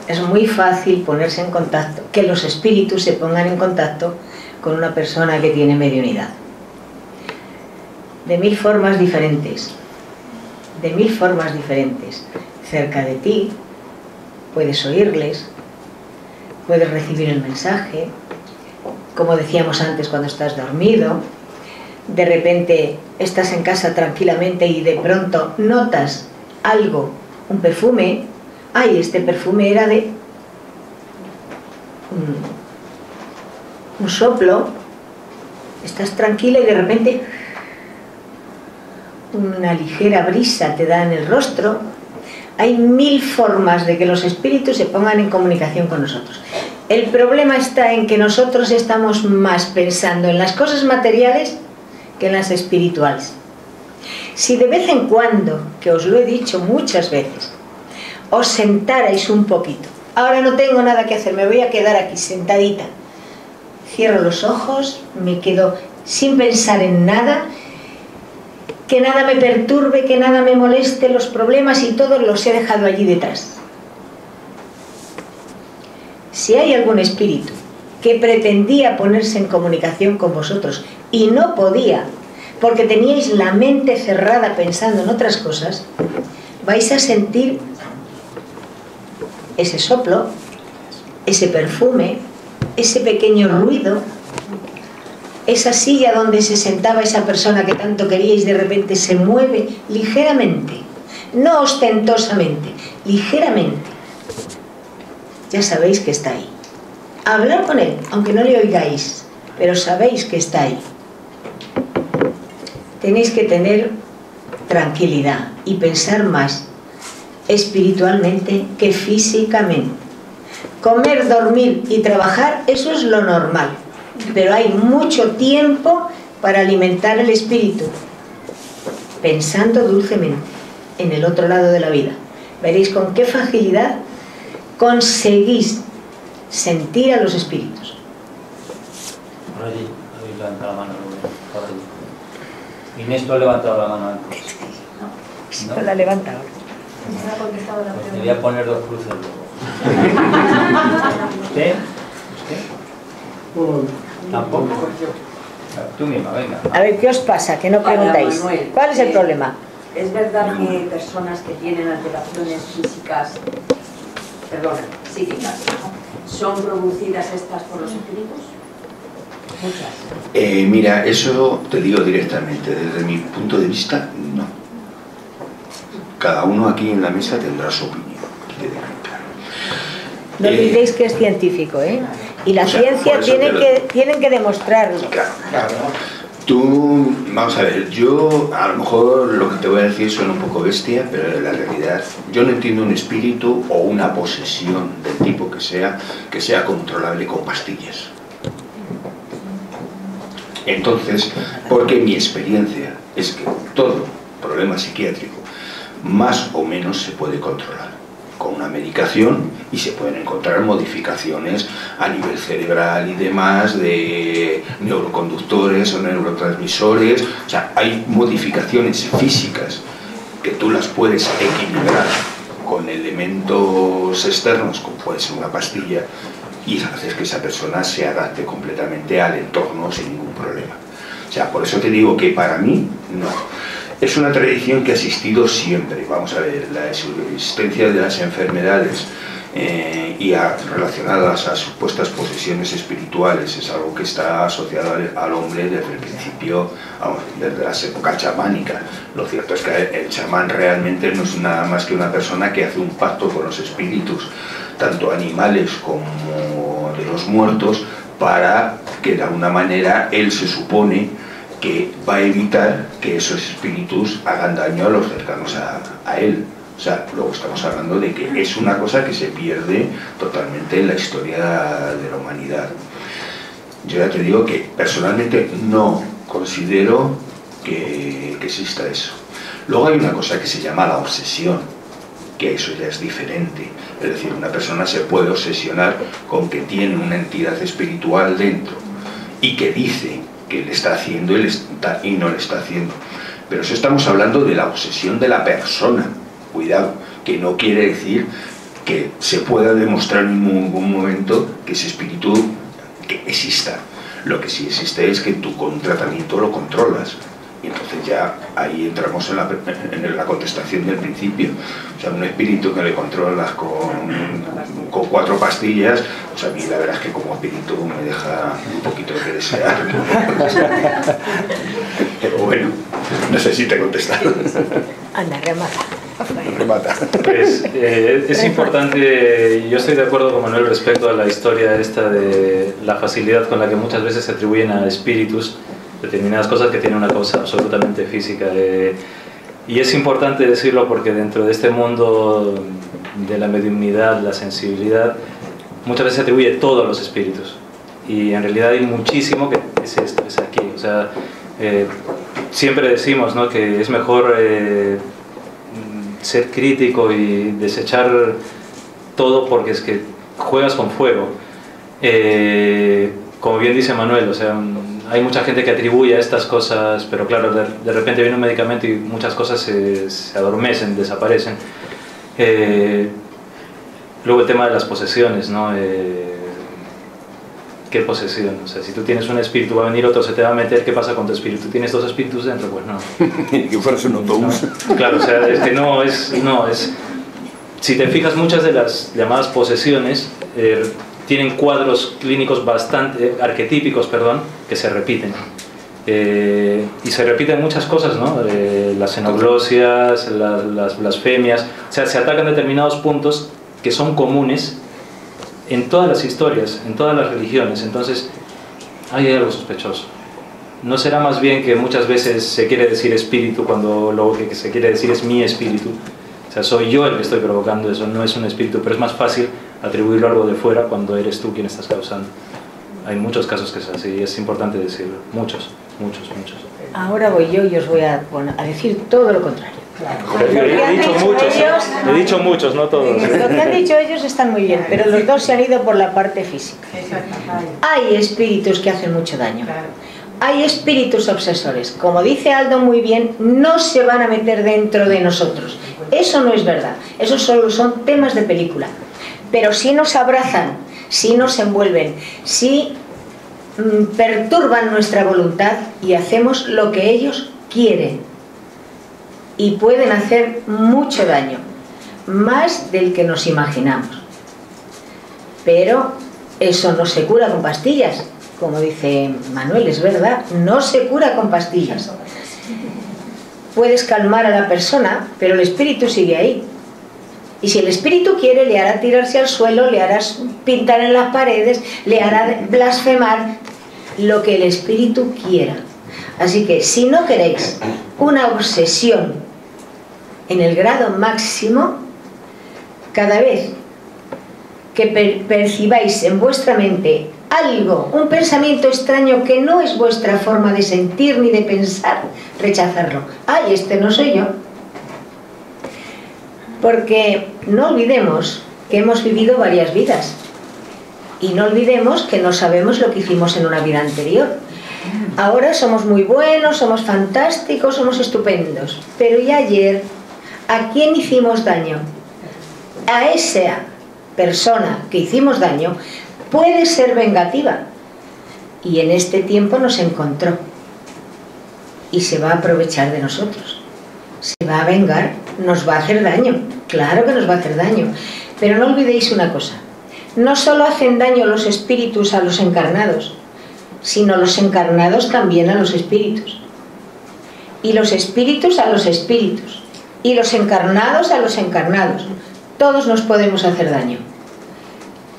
Speaker 6: es muy fácil ponerse en contacto, que los espíritus se pongan en contacto con una persona que tiene mediunidad. De mil formas diferentes, de mil formas diferentes. Cerca de ti, puedes oírles, puedes recibir el mensaje, como decíamos antes cuando estás dormido, de repente estás en casa tranquilamente y de pronto notas algo, un perfume, ay, este perfume era de un, un soplo, estás tranquila y de repente una ligera brisa te da en el rostro. Hay mil formas de que los espíritus se pongan en comunicación con nosotros. El problema está en que nosotros estamos más pensando en las cosas materiales que en las espirituales. Si de vez en cuando, que os lo he dicho muchas veces, os sentarais un poquito, ahora no tengo nada que hacer, me voy a quedar aquí sentadita, cierro los ojos, me quedo sin pensar en nada, que nada me perturbe, que nada me moleste, los problemas y todos los he dejado allí detrás. Si hay algún espíritu que pretendía ponerse en comunicación con vosotros y no podía porque teníais la mente cerrada pensando en otras cosas, vais a sentir ese soplo, ese perfume, ese pequeño ruido, esa silla donde se sentaba esa persona que tanto queríais de repente se mueve ligeramente, no ostentosamente, ligeramente. Ya sabéis que está ahí. Hablar con él, aunque no le oigáis, pero sabéis que está ahí tenéis que tener tranquilidad y pensar más espiritualmente que físicamente. Comer, dormir y trabajar, eso es lo normal, pero hay mucho tiempo para alimentar el espíritu, pensando dulcemente en el otro lado de la vida. Veréis con qué facilidad conseguís sentir a los espíritus.
Speaker 10: Por allí, la mano, por allí. Inés, tú has levantado la mano antes.
Speaker 6: No, no la levanta ahora.
Speaker 10: Pues te voy a poner dos cruces luego. (laughs) ¿Usted? ¿Usted? ¿Tampoco? Tú misma, venga.
Speaker 6: A ver, ¿qué os pasa? Que no preguntáis. ¿Cuál es el
Speaker 15: eh,
Speaker 6: problema?
Speaker 15: ¿Es verdad que personas que tienen alteraciones físicas, perdona, psíquicas, son producidas estas por los espíritus?
Speaker 9: Eh, mira, eso te digo directamente, desde mi punto de vista, no. Cada uno aquí en la mesa tendrá su opinión.
Speaker 6: No
Speaker 9: Eh,
Speaker 6: olvidéis que es científico, ¿eh? Y la
Speaker 9: o sea,
Speaker 6: ciencia tiene
Speaker 9: lo-
Speaker 6: que, tienen que demostrarlo.
Speaker 9: Tú, vamos a ver, yo a lo mejor lo que te voy a decir suena un poco bestia, pero en la realidad yo no entiendo un espíritu o una posesión del tipo que sea, que sea controlable con pastillas. Entonces, porque mi experiencia es que todo problema psiquiátrico más o menos se puede controlar con una medicación y se pueden encontrar modificaciones a nivel cerebral y demás de neuroconductores o neurotransmisores. O sea, hay modificaciones físicas que tú las puedes equilibrar con elementos externos, como puede ser una pastilla, y haces que esa persona se adapte completamente al entorno sin ningún problema. O sea, por eso te digo que para mí no. Es una tradición que ha existido siempre. Vamos a ver, la existencia de las enfermedades eh, y relacionadas a supuestas posesiones espirituales es algo que está asociado al, hombre desde el principio, desde las épocas chamánicas. Lo cierto es que el chamán realmente no es nada más que una persona que hace un pacto con los espíritus, tanto animales como de los muertos, para que de alguna manera él se supone que va a evitar que esos espíritus hagan daño a los cercanos a, él. O sea, luego estamos hablando de que es una cosa que se pierde totalmente en la historia de la humanidad. Yo ya te digo que personalmente no considero que exista eso. Luego hay una cosa que se llama la obsesión, que eso ya es diferente. Es decir, una persona se puede obsesionar con que tiene una entidad espiritual dentro y que dice que le está haciendo y, le está- no le está haciendo. Pero eso estamos hablando de la obsesión de la persona. Cuidado, que no quiere decir que se pueda demostrar en ningún momento que ese espíritu que exista. Lo que sí existe es que tú con tratamiento lo controlas. Y entonces ya ahí entramos en la, en la contestación del principio. O sea, un espíritu que le controlas con, con cuatro pastillas, pues a mí la verdad es que como espíritu me deja un poquito que desear. Pero bueno, no sé si te he contestado.
Speaker 6: Anda, remata.
Speaker 9: Remata.
Speaker 4: Pues eh, es importante, yo estoy de acuerdo con Manuel respecto a la historia esta de la facilidad con la que muchas veces se atribuyen a espíritus determinadas cosas que tienen una causa absolutamente física. eh, y es importante decirlo porque dentro de este mundo de la mediunidad, la sensibilidad, muchas veces se atribuye todo a los espíritus. Y en realidad hay muchísimo que es esto, es aquí. O sea, eh, siempre decimos ¿no? que es mejor eh, ser crítico y desechar todo porque es que juegas con fuego. Eh, como bien dice Manuel, o sea, mm, hay mucha gente que atribuye a estas cosas, pero claro, de, de repente viene un medicamento y muchas cosas se, se adormecen, desaparecen. Eh, luego el tema de las posesiones, ¿no? Eh, ¿Qué posesión? O sea, si tú tienes un espíritu, va a venir otro, se te va a meter, ¿qué pasa con tu espíritu? ¿Tienes dos espíritus dentro? Pues no. (laughs)
Speaker 9: que fueras un autobús.
Speaker 4: Claro, o sea, es que no es, no es. Si te fijas, muchas de las llamadas posesiones eh, tienen cuadros clínicos bastante arquetípicos, perdón, que se repiten. Eh, y se repiten muchas cosas, ¿no? Eh, las xenoglosias, las, las blasfemias, o sea, se atacan determinados puntos que son comunes en todas las historias, en todas las religiones. Entonces, hay algo sospechoso. ¿No será más bien que muchas veces se quiere decir espíritu cuando lo que se quiere decir es mi espíritu? O sea, soy yo el que estoy provocando eso, no es un espíritu, pero es más fácil atribuirlo a algo de fuera cuando eres tú quien estás causando. Hay muchos casos que es así, y es importante decirlo. Muchos, muchos, muchos.
Speaker 6: Ahora voy yo y os voy a, bueno, a decir todo lo contrario.
Speaker 4: He dicho muchos, he dicho muchos, no todos.
Speaker 6: Lo que han dicho ellos están muy bien, pero los dos se han ido por la parte física. Hay espíritus que hacen mucho daño. Hay espíritus obsesores. Como dice Aldo muy bien, no se van a meter dentro de nosotros. Eso no es verdad. Eso solo son temas de película. Pero sí nos abrazan, sí nos envuelven, sí mm, perturban nuestra voluntad y hacemos lo que ellos quieren. Y pueden hacer mucho daño, más del que nos imaginamos. Pero eso no se cura con pastillas, como dice Manuel, es verdad, no se cura con pastillas. puedes calmar a la persona, pero el espíritu sigue ahí. Y si el espíritu quiere, le hará tirarse al suelo, le hará pintar en las paredes, le hará blasfemar, lo que el espíritu quiera. Así que si no queréis una obsesión en el grado máximo, cada vez que percibáis en vuestra mente algo, un pensamiento extraño que no es vuestra forma de sentir ni de pensar, rechazarlo. Ay, este no soy yo. Porque no olvidemos que hemos vivido varias vidas. Y no olvidemos que no sabemos lo que hicimos en una vida anterior. Ahora somos muy buenos, somos fantásticos, somos estupendos. Pero ¿y ayer? ¿A quién hicimos daño? A esa persona que hicimos daño puede ser vengativa. Y en este tiempo nos encontró. Y se va a aprovechar de nosotros. Se va a vengar, nos va a hacer daño. Claro que nos va a hacer daño. Pero no olvidéis una cosa. No solo hacen daño los espíritus a los encarnados, sino los encarnados también a los espíritus. Y los espíritus a los espíritus. Y los encarnados a los encarnados. Todos nos podemos hacer daño.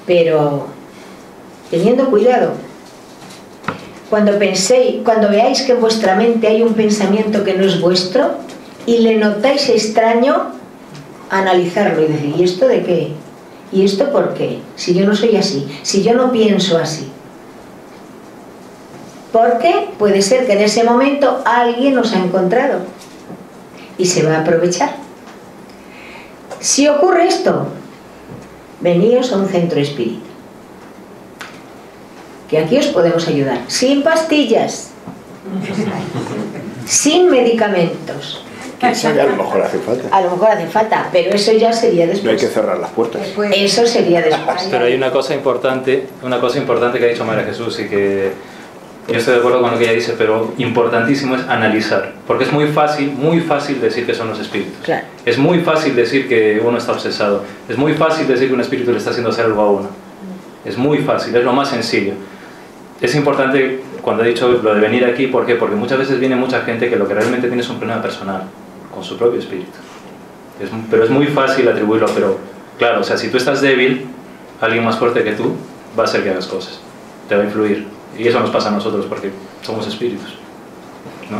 Speaker 6: Pero teniendo cuidado. Cuando penséis, cuando veáis que en vuestra mente hay un pensamiento que no es vuestro y le notáis extraño, analizarlo y decir, ¿y esto de qué? ¿Y esto por qué? Si yo no soy así, si yo no pienso así. Porque puede ser que en ese momento alguien os ha encontrado y se va a aprovechar. Si ocurre esto, veníos a un centro espírita que aquí os podemos ayudar, sin pastillas, (laughs) sin medicamentos.
Speaker 9: Eso ya a lo mejor hace falta.
Speaker 6: A lo mejor hace falta, pero eso ya sería después.
Speaker 9: No hay que cerrar las puertas.
Speaker 6: Eso sería después.
Speaker 4: Pero hay una cosa importante, una cosa importante que ha dicho María Jesús y que yo estoy de acuerdo con lo que ella dice, pero importantísimo es analizar, porque es muy fácil, muy fácil decir que son los espíritus. Es muy fácil decir que uno está obsesado. Es muy fácil decir que un espíritu le está haciendo hacer algo a uno. Es muy fácil, es lo más sencillo es importante cuando he dicho lo de venir aquí, ¿por qué? Porque muchas veces viene mucha gente que lo que realmente tiene es un problema personal, su propio espíritu. pero es muy fácil atribuirlo, pero claro, o sea, si tú estás débil, alguien más fuerte que tú va a hacer que hagas cosas, te va a influir. Y eso nos pasa a nosotros porque somos espíritus. ¿no?